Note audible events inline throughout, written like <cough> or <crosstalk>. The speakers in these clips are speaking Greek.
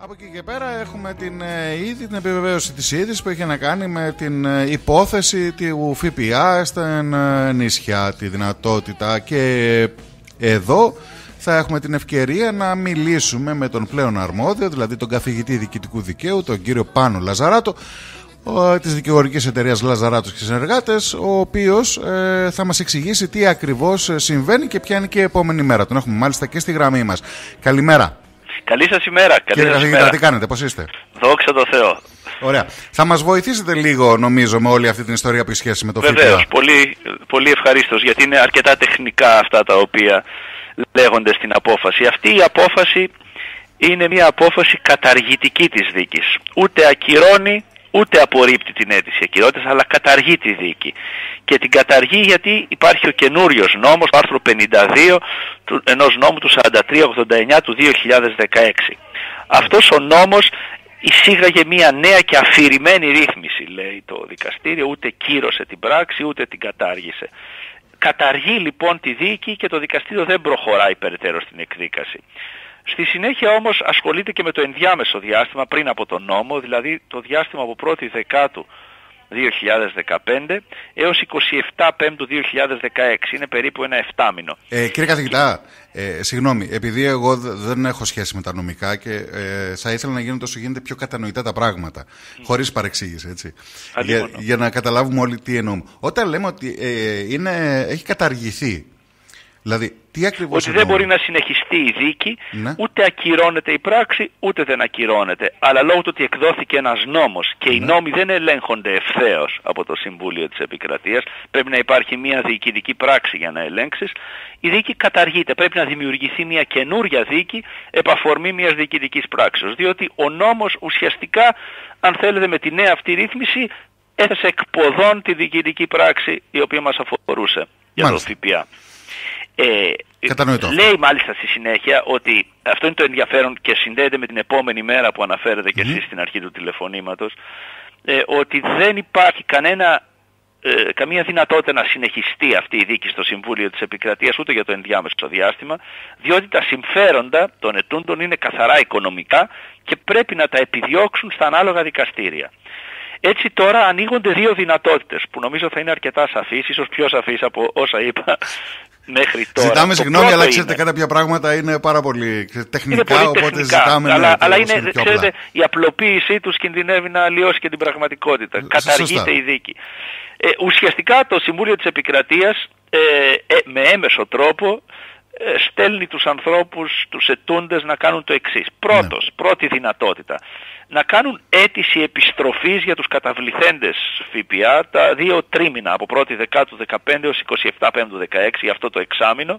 Από εκεί και πέρα έχουμε την, ε, ήδη την επιβεβαίωση της είδης που έχει να κάνει με την ε, υπόθεση του ΦΠΑ στα ε, νησιά, τη δυνατότητα και εδώ θα έχουμε την ευκαιρία να μιλήσουμε με τον πλέον αρμόδιο, δηλαδή τον καθηγητή διοικητικού δικαίου, τον κύριο Πάνο Λαζαράτο, της δικηγορικής εταιρείας Λαζαράτος και Συνεργάτες, ο οποίος ε, θα μας εξηγήσει τι ακριβώς συμβαίνει και ποια είναι και η επόμενη μέρα. Τον έχουμε μάλιστα και στη γραμμή μας. Καλημέρα. Καλή σας ημέρα. Καλή Κύριε καθηγητά, τι κάνετε, πώς είστε; Δόξα τω Θεώ. Ωραία. Θα μας βοηθήσετε λίγο, νομίζω, με όλη αυτή την ιστορία που έχει σχέση με το ΦΠΑ. Βεβαίως, πολύ, πολύ ευχαρίστως, γιατί είναι αρκετά τεχνικά αυτά τα οποία λέγονται στην απόφαση. Αυτή η απόφαση είναι μια απόφαση καταργητική της δίκης. Ούτε ακυρώνει ούτε απορρίπτει την αίτηση ακυρότητας, αλλά καταργεί τη δίκη. Και την καταργεί γιατί υπάρχει ο καινούριος νόμος, το άρθρο 52 του, ενός νόμου του 4389 του 2016. Αυτός ο νόμος εισήγαγε μια νέα και αφηρημένη ρύθμιση, λέει το δικαστήριο, ούτε κύρωσε την πράξη, ούτε την κατάργησε. Καταργεί λοιπόν τη δίκη και το δικαστήριο δεν προχωράει περαιτέρω στην εκδίκαση. Στη συνέχεια όμως ασχολείται και με το ενδιάμεσο διάστημα πριν από τον νόμο, δηλαδή το διάστημα από 1η Δεκάτου 2015 έως 27 Πέμπτου 2016. Είναι περίπου ένα εφτάμινο. Ε, κύριε καθηγητά, ε, συγγνώμη, επειδή εγώ δεν έχω σχέση με τα νομικά και ε, θα ήθελα να γίνουν τόσο γίνεται πιο κατανοητά τα πράγματα, mm. χωρίς παρεξήγηση, έτσι. Για, για, να καταλάβουμε όλοι τι εννοούμε. Όταν λέμε ότι ε, είναι, έχει καταργηθεί Δηλαδή, τι ακριβώς Ότι δεν μπορεί να συνεχιστεί η δίκη, ναι. ούτε ακυρώνεται η πράξη, ούτε δεν ακυρώνεται. Αλλά λόγω του ότι εκδόθηκε ένας νόμος και οι ναι. νόμοι δεν ελέγχονται ευθέως από το Συμβούλιο της Επικρατείας, πρέπει να υπάρχει μια διοικητική πράξη για να ελέγξεις, η δίκη καταργείται. Πρέπει να δημιουργηθεί μια καινούρια δίκη επαφορμή μιας διοικητικής πράξης. Διότι ο νόμος ουσιαστικά, αν θέλετε με τη νέα αυτή ρύθμιση, έθεσε εκποδών τη διοικητική πράξη η οποία μας αφορούσε για το ΦΠΑ. Ε, λέει μάλιστα στη συνέχεια ότι αυτό είναι το ενδιαφέρον και συνδέεται με την επόμενη μέρα που αναφέρετε και εσείς στην αρχή του τηλεφωνήματος ε, ότι δεν υπάρχει κανένα ε, καμία δυνατότητα να συνεχιστεί αυτή η δίκη στο Συμβούλιο της Επικρατείας ούτε για το ενδιάμεσο διάστημα διότι τα συμφέροντα των ετούντων είναι καθαρά οικονομικά και πρέπει να τα επιδιώξουν στα ανάλογα δικαστήρια. Έτσι τώρα ανοίγονται δύο δυνατότητες που νομίζω θα είναι αρκετά σαφείς, ίσως πιο σαφείς από όσα είπα μέχρι τώρα. Ζητάμε συγγνώμη, αλλά ξέρετε κάποια πράγματα είναι πάρα πολύ τεχνικά, είναι πολύ οπότε ζητάμε αλλά, αλλά είναι, ξέρετε, η απλοποίησή τους κινδυνεύει να αλλοιώσει και την πραγματικότητα. Καταργείται η δίκη. Ε, ουσιαστικά το Συμβούλιο της Επικρατείας ε, ε, με έμεσο τρόπο ε, στέλνει τους ανθρώπους, τους ετούντες να κάνουν το εξής. Πρώτος, ναι. πρώτη δυνατότητα, να κάνουν αίτηση επιστροφής για τους καταβληθέντες ΦΠΑ τα δύο τρίμηνα από 1η Δεκάτου 15 έως 27 Πέμπτου 16 για αυτό το εξαμηνο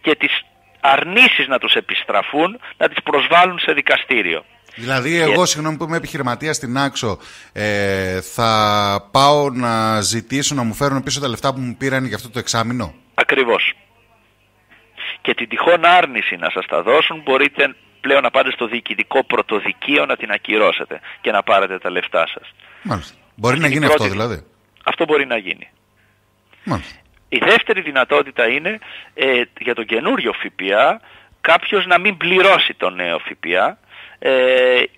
και τις αρνήσεις να τους επιστραφούν να τις προσβάλλουν σε δικαστήριο. Δηλαδή, εγώ, συγγνώμη που είμαι επιχειρηματίας στην Άξο, ε, θα πάω να ζητήσω να μου φέρουν πίσω τα λεφτά που μου πήραν για αυτό το εξάμεινο; Ακριβώς και την τυχόν άρνηση να σας τα δώσουν μπορείτε πλέον να πάτε στο διοικητικό πρωτοδικείο να την ακυρώσετε και να πάρετε τα λεφτά σας. Μάλιστα. Μπορεί να γίνει αυτό δηλαδή. Αυτό μπορεί να γίνει. Μάλιστα. Η δεύτερη δυνατότητα είναι ε, για τον καινούριο ΦΠΑ κάποιος να μην πληρώσει το νέο ΦΠΑ ε,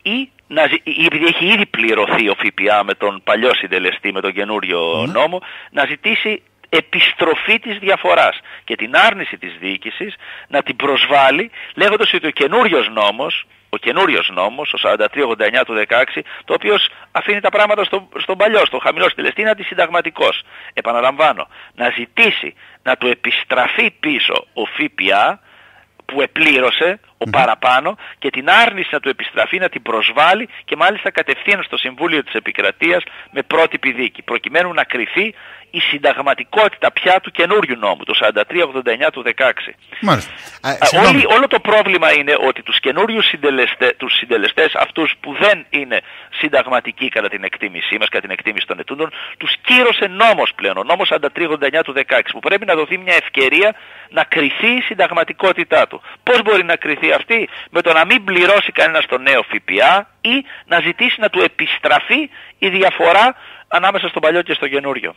ή να, επειδή έχει ήδη πληρωθεί ο ΦΠΑ με τον παλιό συντελεστή, με τον καινούριο ναι. νόμο, να ζητήσει επιστροφή της διαφοράς και την άρνηση της διοίκησης να την προσβάλλει λέγοντας ότι ο καινούριος νόμος, ο καινούριος νόμος, ο 4389 του 16, το οποίο αφήνει τα πράγματα στο, στον παλιό, στο χαμηλό στελεστή, είναι αντισυνταγματικός. Επαναλαμβάνω, να ζητήσει να του επιστραφεί πίσω ο ΦΠΑ που επλήρωσε ο παραπάνω και την άρνηση να του επιστραφεί να την προσβάλλει και μάλιστα κατευθείαν στο Συμβούλιο της Επικρατείας με πρότυπη δίκη προκειμένου να κρυθεί η συνταγματικότητα πια του καινούριου νόμου, το 4389 του 16. Μάλιστα. Όλη, όλο το πρόβλημα είναι ότι τους καινούριους συντελεστέ, τους συντελεστές αυτούς που δεν είναι συνταγματικοί κατά την εκτίμησή μας, κατά την εκτίμηση των ετούντων, τους κύρωσε νόμος πλέον, ο νόμος 4389 του 16, που πρέπει να δοθεί μια ευκαιρία να κρυθεί η συνταγματικότητά του. Πώς μπορεί να κρυθεί αυτή; Με το να μην πληρώσει κανένας το νέο ΦΠΑ ή να ζητήσει να του επιστραφεί η διαφορά ανάμεσα στο παλιό και στο καινούριο.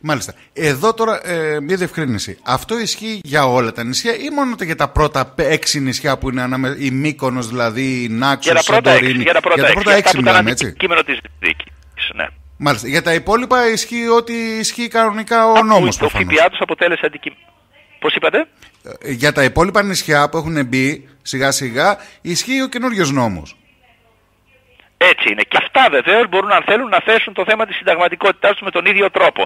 Μάλιστα. Εδώ τώρα ε, μια διευκρίνηση. Αυτό ισχύει για όλα τα νησιά ή μόνο για τα πρώτα έξι νησιά που είναι ανάμε... η Μύκονος δηλαδή, η Νάξος, η Σαντορίνη; Για τα πρώτα, για τα πρώτα έξι, μιλάμε έτσι; Κείμενο της δίκης, ναι. Μάλιστα. Για τα υπόλοιπα ισχύει ότι ισχύει κανονικά ο νόμος. Το ΦΠΑ τους αποτέλεσε αντικείμενο. Πώς είπατε; Ε, για τα υπόλοιπα νησιά που έχουν μπει σιγά σιγά ισχύει ο καινούριος νόμος. Έτσι είναι. Και αυτά βεβαίως μπορούν αν θέλουν να θέσουν το θέμα της συνταγματικότητάς τους με τον ίδιο τρόπο.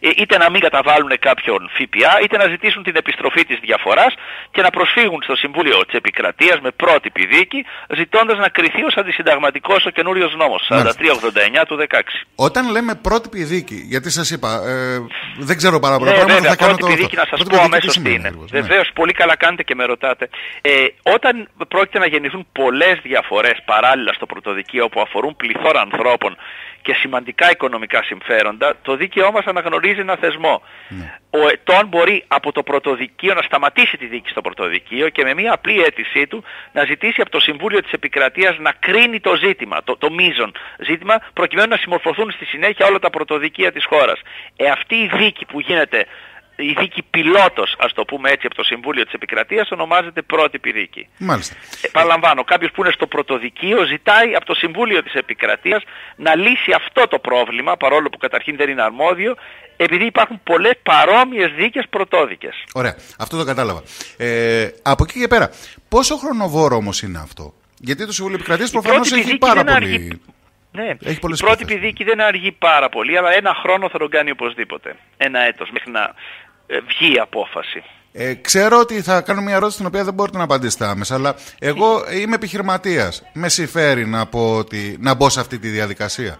Ε, είτε να μην καταβάλουν κάποιον ΦΠΑ, είτε να ζητήσουν την επιστροφή της διαφοράς και να προσφύγουν στο Συμβούλιο της Επικρατείας με πρότυπη δίκη, ζητώντας να κριθεί ως αντισυνταγματικός ο καινούριος νόμος 4389 του 16. Όταν λέμε πρότυπη δίκη, γιατί σας είπα, ε, δεν ξέρω πάρα πολλά ναι, πράγματα. Βέβαια, θα πρότυπη δίκη να σας πω αμέσως τι είναι. Ναι. Βεβαίως, πολύ καλά κάνετε και με ρωτάτε. Ε, όταν πρόκειται να γεννηθούν πολλές διαφορές παράλληλα στο πρωτοδικείο που αφορούν πληθώρα ανθρώπων και σημαντικά οικονομικά συμφέροντα, το δίκαιό μας αναγνωρίζει ένα θεσμό. Ναι. Ο ετών μπορεί από το πρωτοδικείο να σταματήσει τη δίκη στο πρωτοδικείο και με μια απλή αίτησή του να ζητήσει από το Συμβούλιο της Επικρατείας να κρίνει το ζήτημα, το, το μείζον ζήτημα, προκειμένου να συμμορφωθούν στη συνέχεια όλα τα πρωτοδικεία της χώρας. Ε, αυτή η δίκη που γίνεται η δίκη πιλότος, ας το πούμε έτσι, από το Συμβούλιο της Επικρατείας ονομάζεται πρότυπη δίκη. Μάλιστα. Ε, παραλαμβάνω, κάποιος που είναι στο πρωτοδικείο ζητάει από το Συμβούλιο της Επικρατείας να λύσει αυτό το πρόβλημα, παρόλο που καταρχήν δεν είναι αρμόδιο, επειδή υπάρχουν πολλές παρόμοιες δίκες πρωτόδικες. Ωραία, αυτό το κατάλαβα. Ε, από εκεί και πέρα, πόσο χρονοβόρο όμως είναι αυτό; Γιατί το Συμβούλιο Επικρατείας προφανώς έχει πάρα πολύ... Αργεί... Ναι, η πρώτη δίκη δεν αργεί πάρα πολύ, αλλά ένα χρόνο θα τον κάνει οπωσδήποτε. Ένα έτος μέχρι να ε, βγει η απόφαση. Ε, ξέρω ότι θα κάνω μια ερώτηση την οποία δεν μπορείτε να απαντήσετε άμεσα, αλλά εγώ είμαι επιχειρηματίας. Με συμφέρει να, πω ότι, να μπω σε αυτή τη διαδικασία.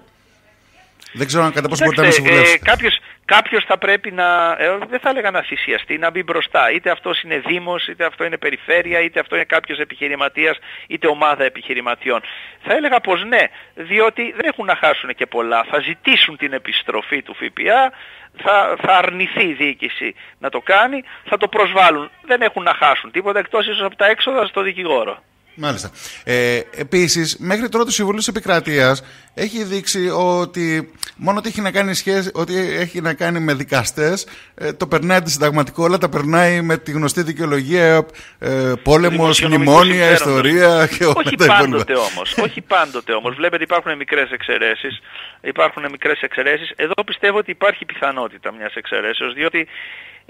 Δεν ξέρω αν κατά πόσο μπορείτε να με συμβουλεύσετε. Ε, κάποιος, κάποιος θα πρέπει να, ε, δεν θα έλεγα να θυσιαστεί, να μπει μπροστά. Είτε αυτός είναι δήμος, είτε αυτό είναι περιφέρεια, είτε αυτό είναι κάποιος επιχειρηματίας, είτε ομάδα επιχειρηματιών. Θα έλεγα πως ναι, διότι δεν έχουν να χάσουν και πολλά. Θα ζητήσουν την επιστροφή του ΦΠΑ, θα, θα αρνηθεί η διοίκηση να το κάνει, θα το προσβάλλουν. Δεν έχουν να χάσουν τίποτα εκτός ίσως από τα έξοδα στο δικηγόρο. Μάλιστα. Ε, Επίσης, μέχρι τώρα το Συμβουλίο της Επικρατείας έχει δείξει ότι μόνο ότι έχει να κάνει, σχέση, ότι έχει να κάνει με δικαστές, ε, το περνάει αντισυνταγματικό, όλα τα περνάει με τη γνωστή δικαιολογία ε, πόλεμος, μνημόνια, ιστορία <laughs> και όλα όχι τα πάντοτε όμως. όχι πάντοτε όμως. Βλέπετε υπάρχουν μικρές εξαιρέσεις. Υπάρχουν μικρές εξαιρέσεις. Εδώ πιστεύω ότι υπάρχει πιθανότητα μιας εξαιρέσεως, διότι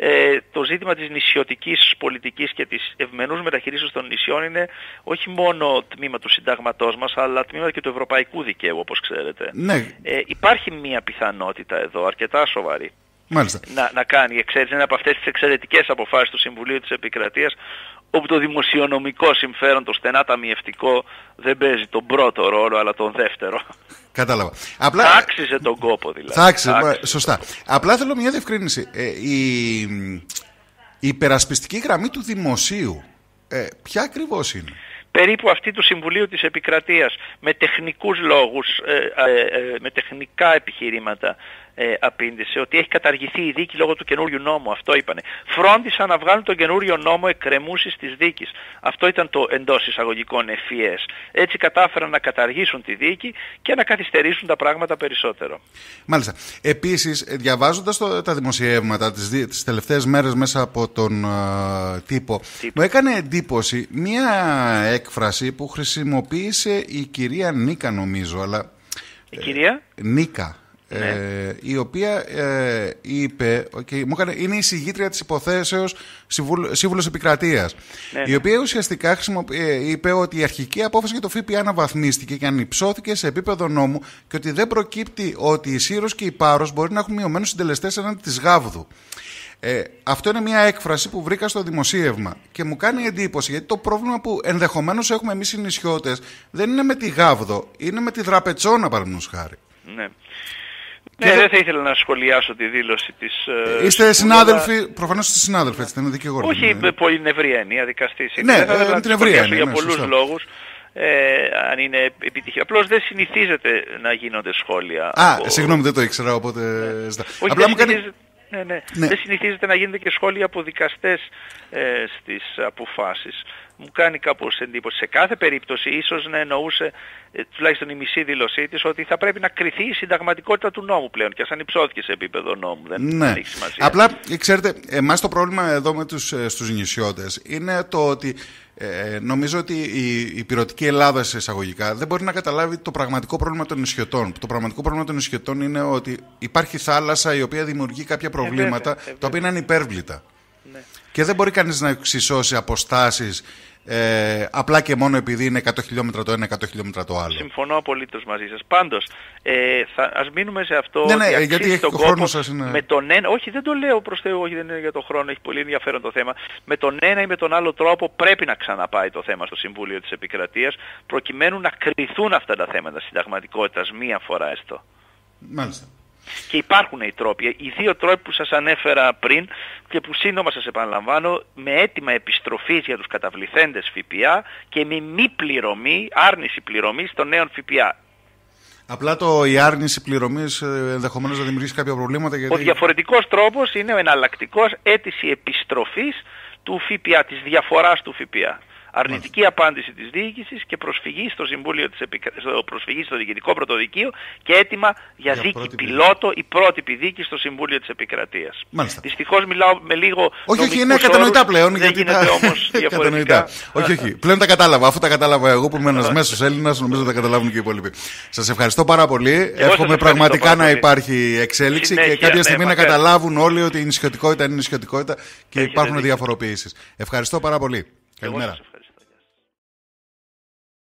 ε, το ζήτημα της νησιωτικής πολιτικής και της ευμενούς μεταχειρίσεως των νησιών είναι όχι μόνο τμήμα του συντάγματός μας, αλλά τμήμα και του ευρωπαϊκού δικαίου, όπως ξέρετε. Ναι. Ε, υπάρχει μια πιθανότητα εδώ, αρκετά σοβαρή. Μάλιστα. Να, να κάνει εξαίρεση. Είναι από αυτές τις εξαιρετικές αποφάσεις του Συμβουλίου της Επικρατείας όπου το δημοσιονομικό συμφέρον, το στενά ταμιευτικό δεν παίζει τον πρώτο ρόλο αλλά τον δεύτερο. Κατάλαβα. Απλά... Θα άξιζε τον κόπο δηλαδή. Θα άξιζε, σωστά. Απλά θέλω μια διευκρίνηση. Ε, η, η υπερασπιστική γραμμή του δημοσίου, ε, ποια ακριβώς είναι; Περίπου αυτή του Συμβουλίου της Επικρατείας με τεχνικούς λόγους, ε, ε, ε, με τεχνικά επιχειρήματα ε, απήντησε ότι έχει καταργηθεί η δίκη λόγω του καινούριου νόμου. Αυτό είπανε. Φρόντισαν να βγάλουν τον καινούριο νόμο εκκρεμούσεις της δίκης. Αυτό ήταν το εντός εισαγωγικών FES. Έτσι κατάφεραν να καταργήσουν τη δίκη και να καθυστερήσουν τα πράγματα περισσότερο. Μάλιστα. Επίσης, διαβάζοντας το, τα δημοσιεύματα τις, τις τελευταίες μέρες μέσα από τον uh, τύπο, τύπο, μου έκανε εντύπωση μία έκφραση που χρησιμοποίησε η κυρία Νίκα νομίζω, αλλά... Η κυρία; Νίκα. Ναι. Ε, η οποία ε, είπε, okay, μου έκανε, είναι η συγγήτρια της υποθέσεως σύμβουλος επικρατείας, ναι, η ναι. οποία ουσιαστικά ε, είπε ότι η αρχική απόφαση για το ΦΠΑ αναβαθμίστηκε και ανυψώθηκε σε επίπεδο νόμου και ότι δεν προκύπτει ότι η Σύρος και η Πάρος μπορεί να έχουν μειωμένους συντελεστές έναντι της Γάβδου. Ε, αυτό είναι μια έκφραση που βρήκα στο δημοσίευμα και μου κάνει εντύπωση γιατί το πρόβλημα που ενδεχομένως έχουμε εμείς οι νησιώτες δεν είναι με τη Γάβδο, είναι με τη Δραπετσόνα παραδείγματος χάρη. Ναι. Ναι, δεν θα ήθελα να σχολιάσω τη δήλωση της... Ε, είστε συνάδελφοι, προφανώς είστε συνάδελφοι, έτσι, δεν είναι δικηγόροι. Όχι με πολύ ευρία έννοια, δικαστής. Ναι, δεν θα με την ευρία Για ναι, πολλούς λόγους. Ε, αν είναι επιτυχία. Απλώς δεν συνηθίζεται να γίνονται σχόλια. Α, από... συγγνώμη, δεν το ήξερα, οπότε... Ναι. Όχι, Απλά μου κάνει... Ναι, ναι. ναι. Δεν συνηθίζεται να γίνονται και σχόλια από δικαστές ε, στις αποφάσεις. μου κάνει κάπως εντύπωση. Σε κάθε περίπτωση ίσως να εννοούσε ε, τουλάχιστον η μισή δήλωσή της ότι θα πρέπει να κριθεί η συνταγματικότητα του νόμου πλέον και σαν υψώθηκε σε επίπεδο νόμου. Δεν Ναι. έχει σημασία. Απλά, ξέρετε, εμάς το πρόβλημα εδώ με τους, ε, στους νησιώτες είναι το ότι ε, νομίζω ότι η, η πυρωτική Ελλάδα σε εισαγωγικά δεν μπορεί να καταλάβει το πραγματικό πρόβλημα των νησιωτών. Το πραγματικό πρόβλημα των νησιωτών είναι ότι υπάρχει θάλασσα η οποία δημιουργεί κάποια προβλήματα βέβαια, ε, τα οποία είναι ανυπέρβλητα. Ναι. Και δεν μπορεί κανείς να εξισώσει αποστάσεις ε, απλά και μόνο επειδή είναι 100 χιλιόμετρα το ένα, 100 χιλιόμετρα το άλλο. Συμφωνώ απολύτως μαζί σας. Πάντως, ε, θα, ας μείνουμε σε αυτό Ναι, ναι, ότι γιατί αξίζει έχει- τον ο χρόνος κόπο σας είναι- με τον ένα, όχι δεν το λέω προς Θεού, όχι δεν είναι για τον χρόνο, έχει πολύ ενδιαφέρον το θέμα. Με τον ένα ή με τον άλλο τρόπο πρέπει να ξαναπάει το θέμα στο Συμβούλιο της Επικρατείας προκειμένου να κρυθούν αυτά τα θέματα συνταγματικότητας μία φορά έστω. Μάλιστα. Και υπάρχουν οι τρόποι. Οι δύο τρόποι που σας ανέφερα πριν και που σύντομα σας επαναλαμβάνω με αίτημα επιστροφής για τους καταβληθέντες ΦΠΑ και με μη πληρωμή, άρνηση πληρωμής των νέων ΦΠΑ. Απλά το, η άρνηση πληρωμής ενδεχομένως να δημιουργήσει κάποια προβλήματα. Γιατί... Ο διαφορετικός τρόπος είναι ο εναλλακτικός αίτηση επιστροφής του ΦΠΑ, της διαφοράς του ΦΠΑ. Αρνητική απάντηση της διοίκησης και προσφυγή στο, Συμβούλιο της Επικα... στο προσφυγή στο Διοικητικό Πρωτοδικείο και έτοιμα για, Για δίκη πρότυπη πιλότο ή πρότυπη δίκη στο Συμβούλιο της Επικρατείας. Μάλιστα. Δυστυχώς μιλάω με λίγο Όχι, όχι, νομικούς είναι κατανοητά όρους, πλέον. Δεν γιατί γίνεται τα... όμως <laughs> διαφορετικά. κατανοητά. όχι, όχι. Πλέον τα κατάλαβα. Αφού τα κατάλαβα εγώ που είμαι ένας μέσος Έλληνας, νομίζω τα καταλάβουν και οι υπόλοιποι. Σας ευχαριστώ πάρα πολύ. σας Εύχομαι ευχαριστώ πραγματικά πάρα να πολύ. υπάρχει εξέλιξη Συνέχεια, και κάποια ναι, στιγμή να μακάρι. καταλάβουν όλοι ότι η νησιωτικότητα είναι νησιωτικότητα και Έχετε υπάρχουν δίκιο. διαφοροποιήσεις. Ευχαριστώ πάρα πολύ. Εγώ Καλημέρα. σας